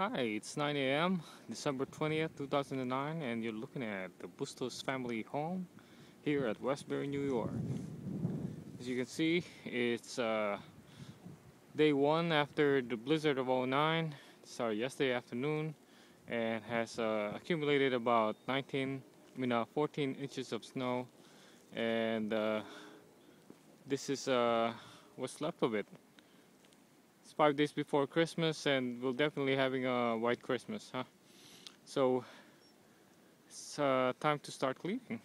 Hi, it's 9 a.m., December 20th, 2009, and you're looking at the Bustos family home here at Westbury, New York. As you can see, it's uh, day one after the blizzard of 09, started yesterday afternoon, and has uh, accumulated about 19, I mean, uh, 14 inches of snow, and uh, this is uh, what's left of it five days before Christmas, and we'll definitely having a white Christmas, huh? So it's uh, time to start cleaning.